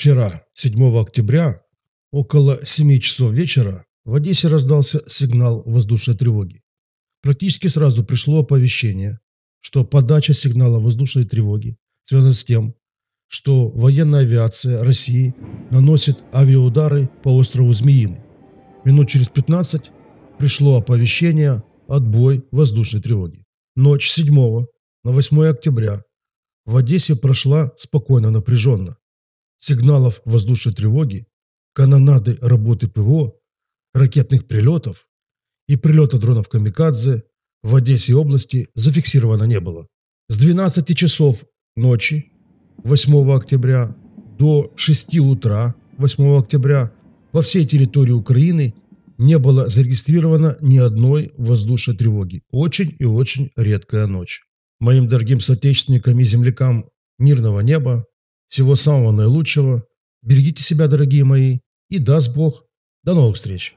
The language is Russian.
Вчера, 7 октября, около 7 часов вечера, в Одессе раздался сигнал воздушной тревоги. Практически сразу пришло оповещение, что подача сигнала воздушной тревоги связана с тем, что военная авиация России наносит авиаудары по острову Змеиный. Минут через 15 пришло оповещение «Отбой воздушной тревоги». Ночь 7 на 8 октября в Одессе прошла спокойно напряженно сигналов воздушной тревоги, канонады работы ПВО, ракетных прилетов и прилета дронов «Камикадзе» в Одессе области зафиксировано не было. С 12 часов ночи 8 октября до 6 утра 8 октября по всей территории Украины не было зарегистрировано ни одной воздушной тревоги. Очень и очень редкая ночь. Моим дорогим соотечественникам и землякам мирного неба, всего самого наилучшего. Берегите себя, дорогие мои. И даст Бог. До новых встреч.